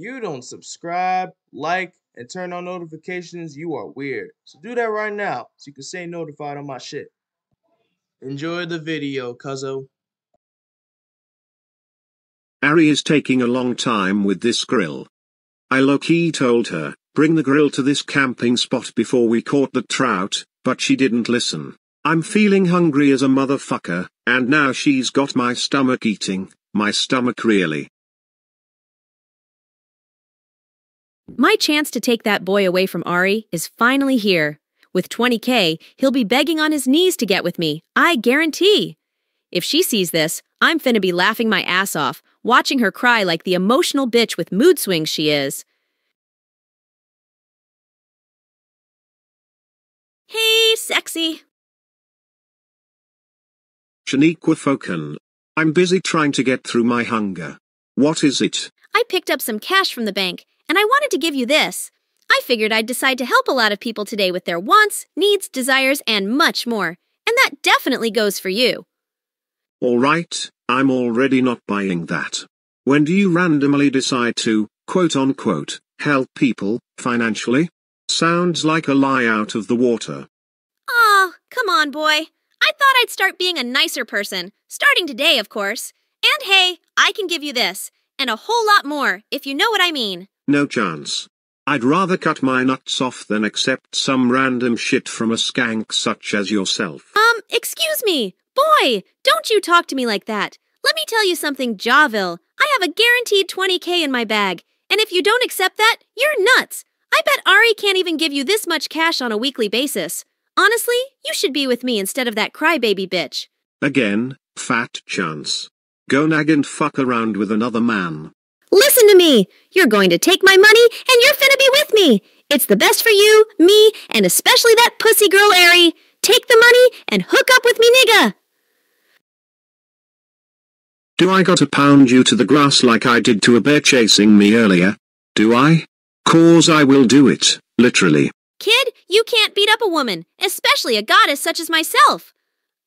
You don't subscribe, like, and turn on notifications, you are weird. So do that right now so you can stay notified on my shit. Enjoy the video, cuzzo. Ari is taking a long time with this grill. I low-key told her, bring the grill to this camping spot before we caught the trout, but she didn't listen. I'm feeling hungry as a motherfucker, and now she's got my stomach eating, my stomach really. My chance to take that boy away from Ari is finally here. With 20k, he'll be begging on his knees to get with me, I guarantee. If she sees this, I'm finna be laughing my ass off, watching her cry like the emotional bitch with mood swings she is. Hey, sexy. Shaniqua Foken. I'm busy trying to get through my hunger. What is it? I picked up some cash from the bank, and I wanted to give you this. I figured I'd decide to help a lot of people today with their wants, needs, desires, and much more. And that definitely goes for you. Alright, I'm already not buying that. When do you randomly decide to, quote unquote, help people, financially? Sounds like a lie out of the water. Oh, come on, boy. I thought I'd start being a nicer person, starting today, of course. And hey, I can give you this, and a whole lot more, if you know what I mean. No chance. I'd rather cut my nuts off than accept some random shit from a skank such as yourself. Um, excuse me. Boy, don't you talk to me like that. Let me tell you something, Javil. I have a guaranteed 20k in my bag, and if you don't accept that, you're nuts. I bet Ari can't even give you this much cash on a weekly basis. Honestly, you should be with me instead of that crybaby bitch. Again, fat chance. Go nag and fuck around with another man. Listen to me! You're going to take my money, and you're finna be with me! It's the best for you, me, and especially that pussy girl Ari. Take the money and hook up with me, nigga! Do I gotta pound you to the grass like I did to a bear chasing me earlier? Do I? Cause I will do it, literally. Kid, you can't beat up a woman, especially a goddess such as myself.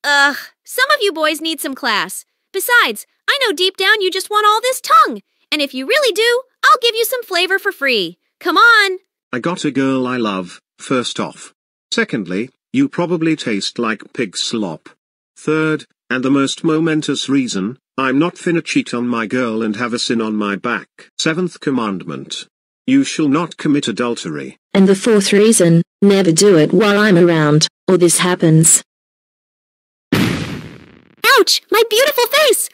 Ugh, some of you boys need some class. Besides, I know deep down you just want all this tongue. And if you really do, I'll give you some flavor for free. Come on. I got a girl I love, first off. Secondly, you probably taste like pig slop. Third, and the most momentous reason, I'm not finna cheat on my girl and have a sin on my back. Seventh commandment. You shall not commit adultery. And the fourth reason, never do it while I'm around, or this happens. Ouch! My beautiful face!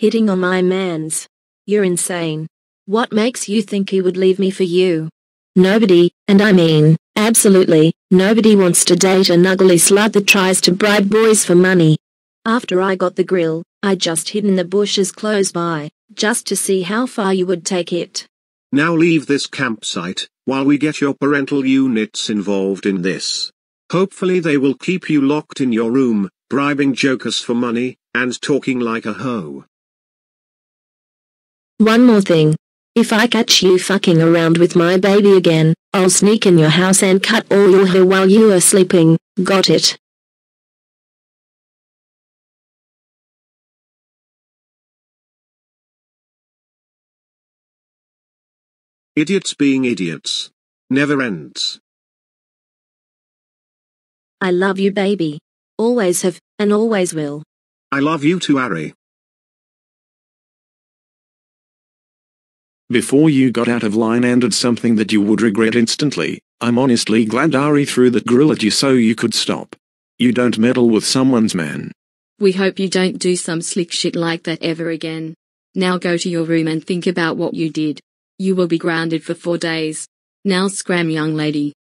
Hitting on my mans. You're insane. What makes you think he would leave me for you? Nobody, and I mean, absolutely, nobody wants to date an ugly slut that tries to bribe boys for money. After I got the grill, I just hid in the bushes close by, just to see how far you would take it. Now leave this campsite, while we get your parental units involved in this. Hopefully they will keep you locked in your room, bribing jokers for money, and talking like a hoe. One more thing. If I catch you fucking around with my baby again, I'll sneak in your house and cut all your hair while you are sleeping, got it? Idiots being idiots. Never ends. I love you baby. Always have, and always will. I love you too Ari. Before you got out of line and did something that you would regret instantly, I'm honestly glad Ari threw that grill at you so you could stop. You don't meddle with someone's man. We hope you don't do some slick shit like that ever again. Now go to your room and think about what you did. You will be grounded for four days. Now scram young lady.